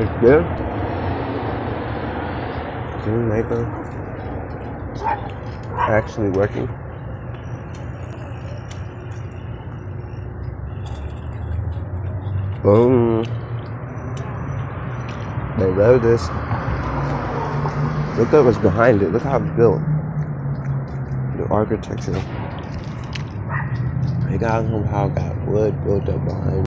Yeah. Zoom maker. Actually working. Boom. They wrote this. Look at what's behind it. Look how it's built. The architecture. They got somehow got wood built up behind